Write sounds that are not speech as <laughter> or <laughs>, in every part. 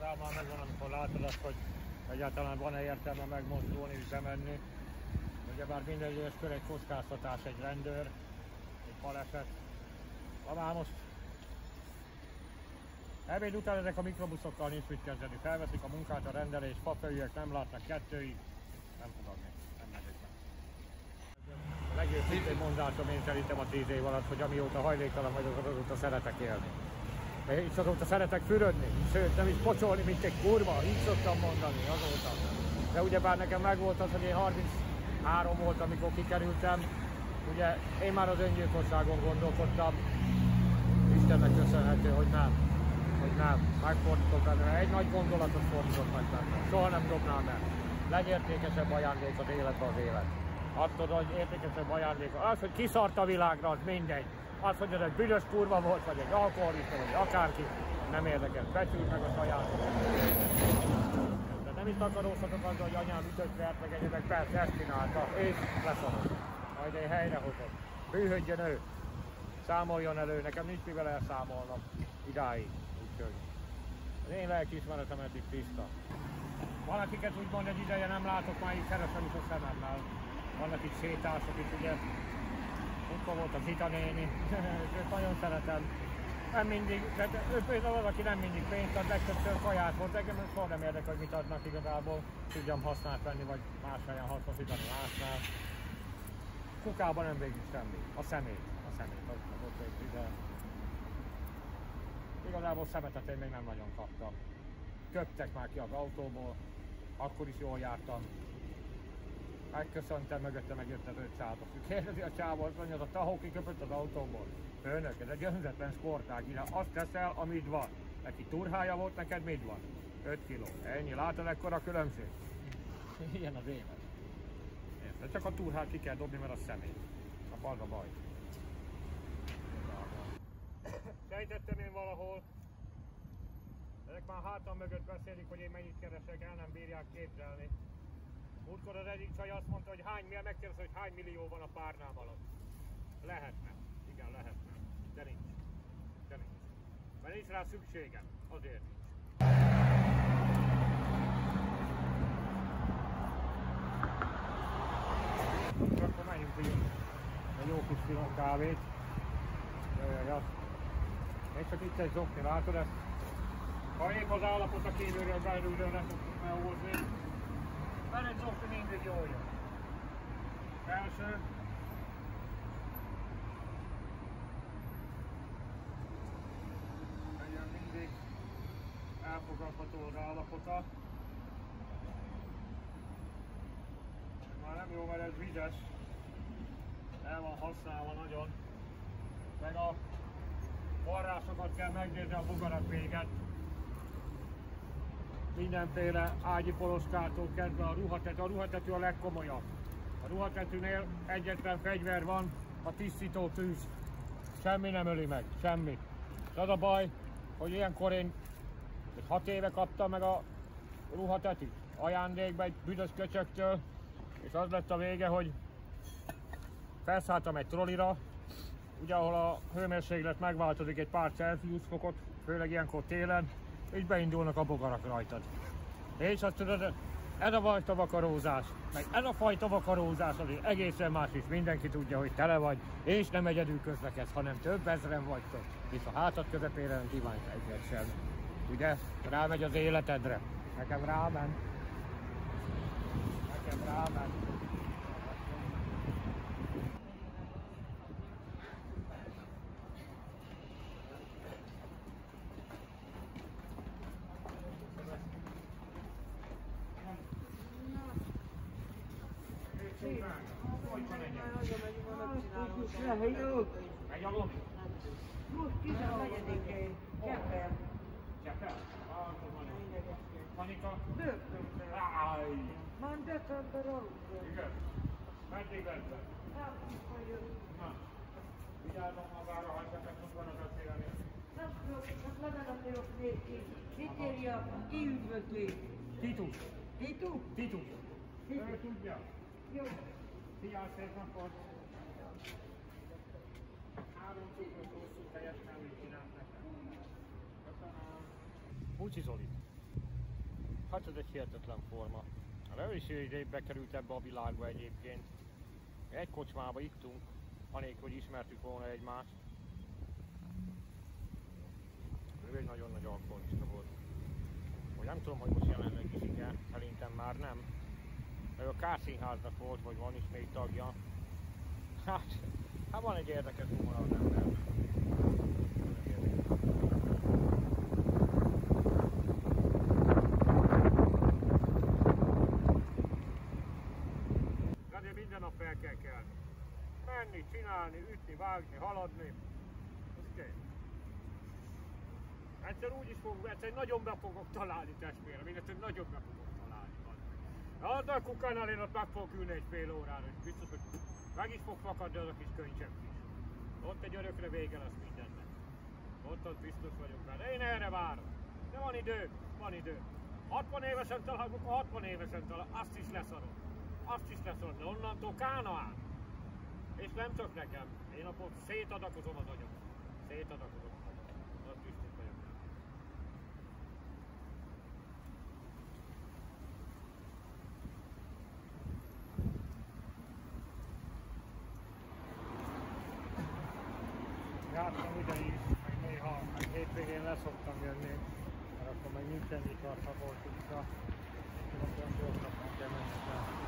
már megvan, amikor látod azt, hogy egyáltalán van-e értelme megmozdulni és bemenni. Ugyebár minden egyes kör egy kockáztatás, egy rendőr, egy baleset. Ha már most Ebéd után ezek a mikrobuszokkal nincs mit kezdeni. Felveszik a munkát, a rendelés, papőjek nem látnak kettőig, nem fogadni, nem megyek meg. A legjobb mondásom én szerintem a tíz év alatt, hogy amióta hajléktalan vagyok, azóta szeretek élni. Így azóta szeretek fürödni, sőt nem is pocsolni, mint egy kurva, így szoktam mondani azóta. De ugyebár nekem megvolt az, hogy én 33 volt, amikor kikerültem, ugye én már az öngyilkosságon gondolkodtam, Istennek köszönhető, hogy nem hogy nem, megfordítok benne, egy nagy gondolatot fordított meg benne. Soha nem dobnám el. Legértékesebb ajándék az életben az élet. Azt tudod, hogy értékesebb ajándék. Az, hogy kiszart a világra, az mindegy. Az, hogy ez egy büdös kurva volt, vagy egy alkoholista, vagy akárki, nem érdekel. Becsüljük meg a saját. De nem is takarózhatok azzal, hogy anyám ütött vert, meg egyébek, persze ezt csinálta, és leszarok. Majd én helyrehozom. Bűhödjön ő. Számoljon elő, nekem nincs mivel elszámolnom. Idáig úgyhogy az én lelkiismeretem eddig tiszta. Van, akiket úgymond egy ideje nem látok, már így keresem is a szememmel. Vannak itt sétások itt, ugye, Akkor volt az Zita néni, <laughs> őt nagyon szeretem. Nem mindig, de ő például az, aki nem mindig pénzt ad, legtöbbször kaját volt, engem soha nem érdekel, hogy mit adnak igazából. Tudjam használt venni, vagy más helyen hasznosítani másnál. Kukában nem végig semmi. A szemét. A szemét, az, az ott végig, de Igazából szemetet én még nem nagyon kaptam. Köptek már ki az autóból, akkor is jól jártam. Megköszöntem, mögötte megjött az 500 Kérdezi a csávó, azt mondja, az a tahó kiköpött az autóból. Főnök, ez egy önzetlen sportág, ide azt teszel, amit van. Neki turhája volt, neked mit van? 5 kiló. Ennyi, látod ekkora különbség? Ilyen az élet. De csak a turhát ki kell dobni, mert a személy. A az a baj. Sejtettem én valahol, ezek már hátam mögött beszélik, hogy én mennyit keresek, el nem bírják képzelni. Múltkor az egyik csaj azt mondta, hogy hány, megkérdezte, hogy hány millió van a párnám alatt. Lehetne. Igen, lehetne. De nincs. De nincs. Mert nincs rá szükségem. Azért nincs. Akkor menjünk, egy jó kis finom kávét. Jaj, jaj, még csak itt egy zokni, látod ezt? Ha épp az állapot a kívülről belülről nem tudtuk meghozni, mert egy mindig jól jön. Első. Legyen mindig elfogadható az állapota. Már nem jó, mert ez vizes. El van használva nagyon. Meg a forrásokat kell megnézni a bogarak véget. Mindenféle ágyi poloskától kezdve a ruhatető. A ruhatető a legkomolyabb. A ruhatetőnél egyetlen fegyver van, a tisztító tűz. Semmi nem öli meg, semmi. És az a baj, hogy ilyenkor én hat éve kaptam meg a ruhatetőt ajándékba egy büdös köcsöktől, és az lett a vége, hogy felszálltam egy trollira, ugye ahol a hőmérséklet megváltozik egy pár Celsius fokot, főleg ilyenkor télen, és beindulnak a bogarak rajtad. És azt tudod, ez a fajta vakarózás, meg ez a fajta vakarózás az egészen más is, mindenki tudja, hogy tele vagy, és nem egyedül közlekedsz, hanem több ezeren vagytok, és a hátad közepére nem kívánsz egyet sem. Ugye? Rámegy az életedre. Nekem ráment. Nekem ráment. Már december aludjon. Igen? Meddig lett? Hát, mikor jön. Na, vigyázzon magára, ha esetleg van az ötéleni. Nem tudok, csak még ki. Mit írja? Ki üdvözli? Titus. Titu? Titus. Ő tudja. Jó. Figyelj szép napot. Három cukros hosszú nem így csinált nekem. Köszönöm. Bucsi Zoli. Hát ez egy hihetetlen forma. Ő is bekerült ebbe a világba egyébként. Egy kocsmába ittunk, anélkül, hogy ismertük volna egymást. Ő egy nagyon nagy alkoholista volt. Hogy nem tudom, hogy most jelenleg is igen, szerintem már nem. Meg a Kárszínháznak volt, vagy van is még tagja. Hát, hát van egy érdekes humor az ember. Azért minden nap fel kell kelni. Menni, csinálni, ütni, vágni, haladni. Ez kész. Egyszer úgy is fogok, egyszer nagyon be fogok találni testvérem, én egyszer nagyon be fogok találni. Hát a kukánál én ott meg fogok ülni egy fél órára, és biztos, hogy meg is fog fakadni az a kis könycsepp is. Ott egy örökre vége lesz mindennek. Ott az biztos vagyok vele. Én erre várom. De van idő, van idő. 60 évesen találunk, 60 évesen találunk, azt is leszarom. Azt is leszarom, de onnantól Kánaán. És nem csak nekem. Én akkor szétadakozom az agyam. Szétadakozom. Az biztos vagyok. benne. Jártam ide is, meg néha, meg hétvégén leszoktam jönni, mert akkor meg nincsen nyitva a Szabolcs utca. Gyorsan meg kell menni,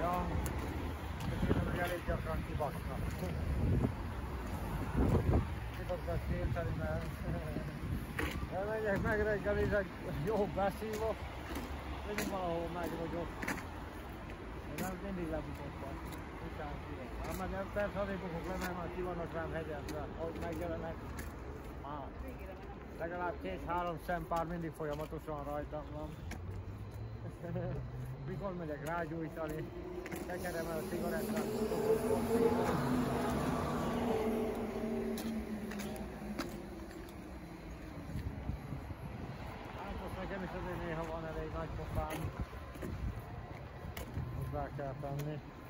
Ja, köszönöm, hogy elég gyakran kibasznak. Kibasznak kétszerű, mert elmegyek, megreggelizek, jó beszívok, mindig valahol megvagyok. Én nem mindig lebukottam. Után kire. Hát meg persze azért fogok le, mert már ki vannak rám hegyezve, ahogy megjelenek. Már legalább két-három szempár mindig folyamatosan rajtam van. <laughs> Mikor megyek rágyújtani, tekerem el a cigarettát, Tamamdır.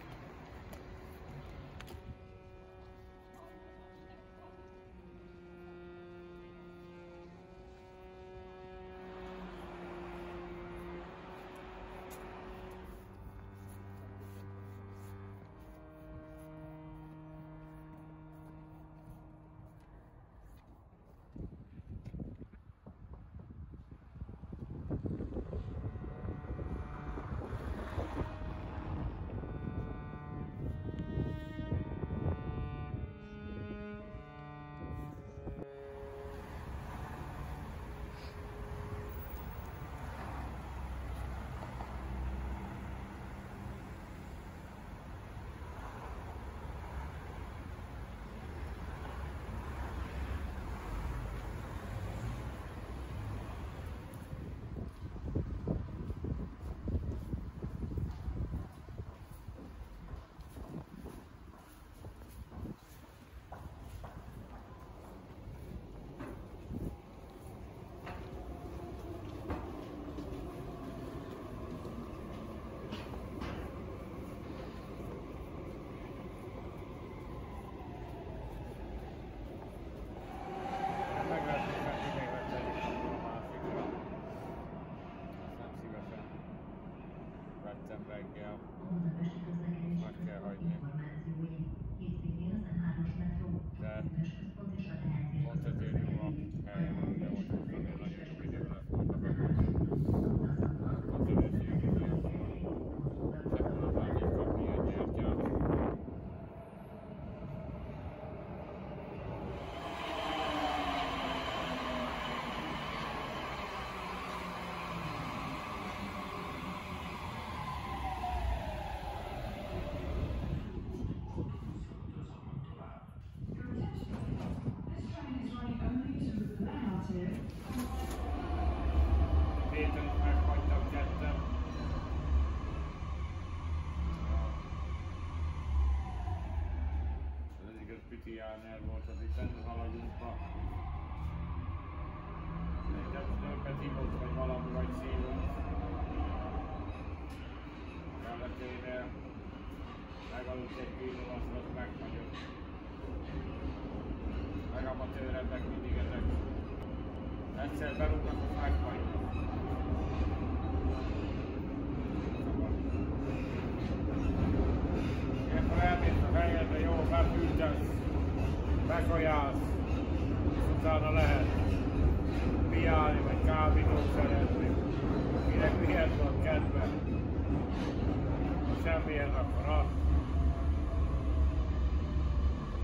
Vettem reggel. Meg kell hagyni. De pont ezért Wagner volt az itt benne halagyunkba. Szerintem az őket hívott, vagy valami, vagy szívunk. Kelletére megaludt egy pillanatra, az megfagyott. Legamatőrebbek mindig ezek. Egyszer berúgnak, az megfagyott. Bekajálsz, és utána lehet piálni, vagy kábítót szerezni. Kinek mihez van kedve? Ha semmihez, akkor azt.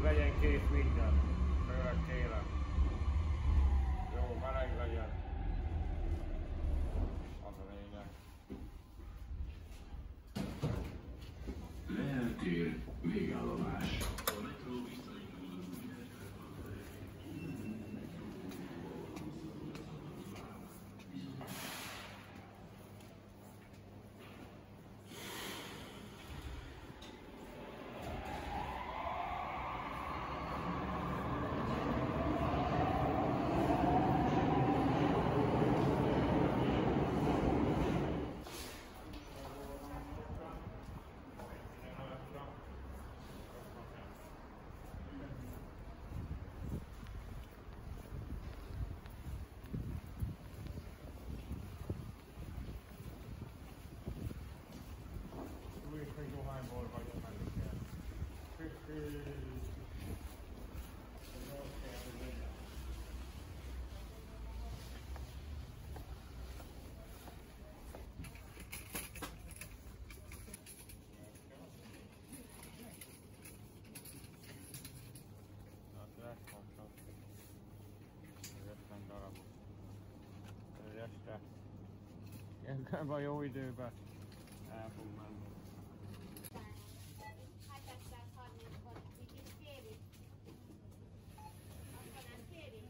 Legyen kész minden. Főleg télen. Jó, meleg legyen. Az a lényeg. Leeltér végállomás. Túl is még dohányból vagyok meg is ilyen. Hű, hű. Ez ott kell, hogy legyen. Hát lesz mondtam. Ez 50 darabot. Ez este. Ebben a jó időben el fog menni. 730-ot így is kéri. Akkor nem kéri?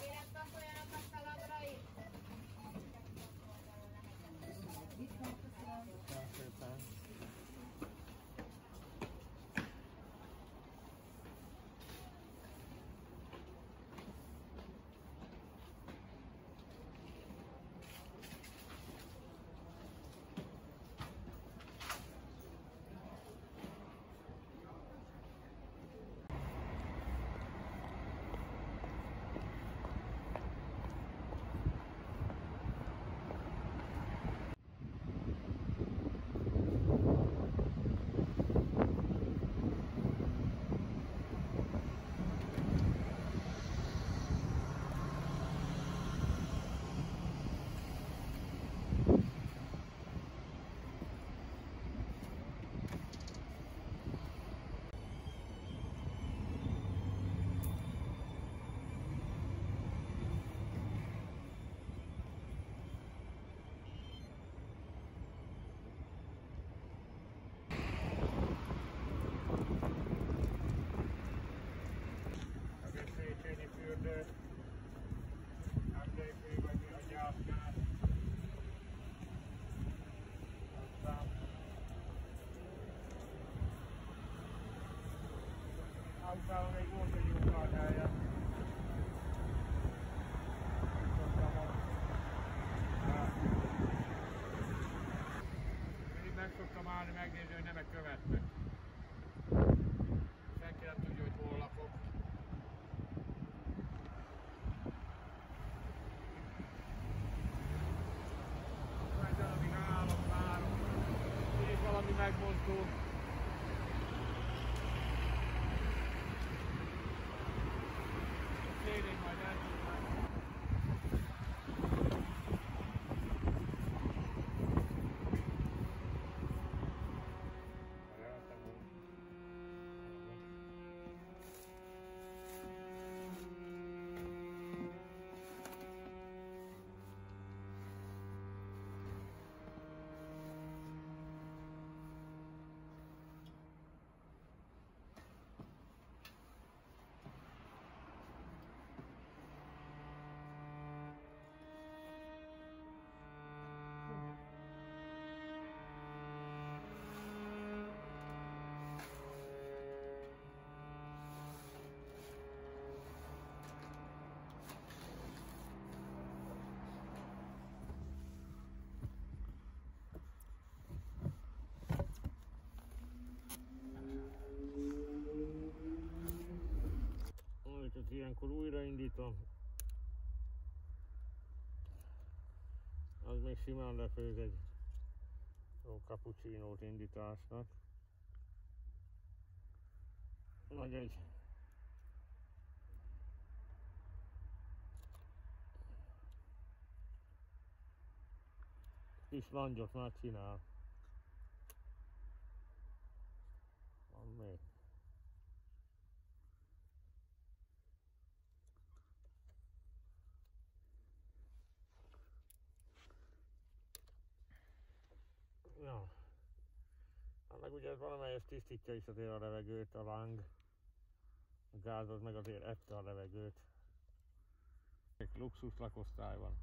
Kérek pakoljanak a szalagra is. Köszönöm szépen. Meg egy Széchenyi fürdő. Emlékmű, vagy mi a gyászkát. Aztán Ausztrálon még volt egy jó. Hát. Mindig meg szoktam állni, megnézni, hogy nem követnek. Senki nem tudja, hogy hol lakok. Majd darabig állok, várom. Még valami megmozdul. Indítom. Az még simán lefőz egy jó cappuccinót indításnak. Vagy egy kis langyot már csinál. Van még. Ja. Meg ugye ez valamelyest tisztítja is azért a levegőt, a láng. A gáz az meg azért ette a levegőt. Egy luxus lakosztály van.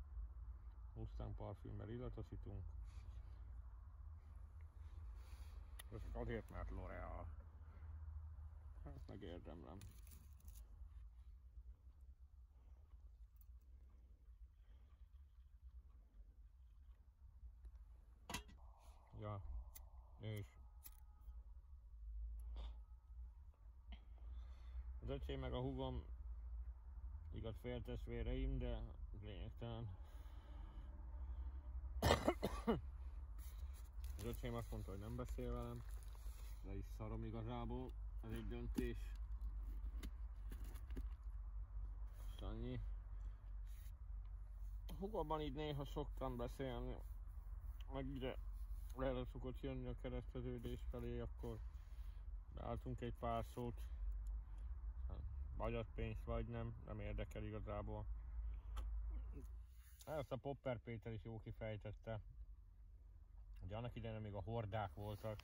Mustang parfümmel illatosítunk. Ez azért, mert L'Oreal. Hát megérdemlem. Ja, és az öcsém meg a húgom igaz féltestvéreim, de lényegtelen. Az öcsém azt mondta, hogy nem beszél velem, de is szarom igazából, ez egy döntés. És annyi. A hugomban így néha szoktam beszélni, meg ide erre szokott jönni a kereszteződés felé, akkor beálltunk egy pár szót. Hát, Vagy ad pénzt, vagy nem, nem érdekel igazából. Ezt a Popper Péter is jó kifejtette. Ugye annak idején, amíg a hordák voltak,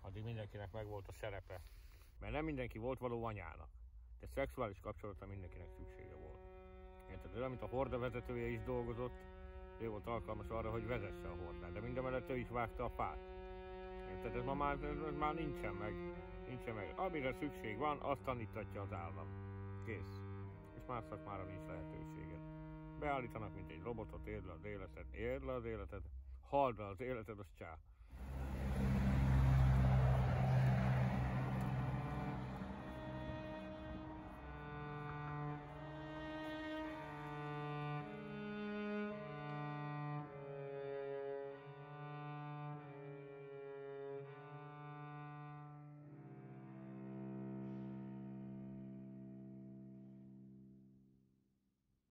addig mindenkinek megvolt a szerepe. Mert nem mindenki volt való anyának. De szexuális kapcsolatra mindenkinek szüksége volt. Érted? Olyan, mint a horda vezetője is dolgozott, ő volt alkalmas arra, hogy vezesse a hordát, de mindemellett ő is vágta a fát. Érted? Ez ma már, ez már nincsen meg. Nincsen meg. Amire szükség van, azt tanítatja az állam. Kész. És más szakmára nincs lehetősége. Beállítanak, mint egy robotot, érd le az életed, érd le az életed, halld le az életed, az csá.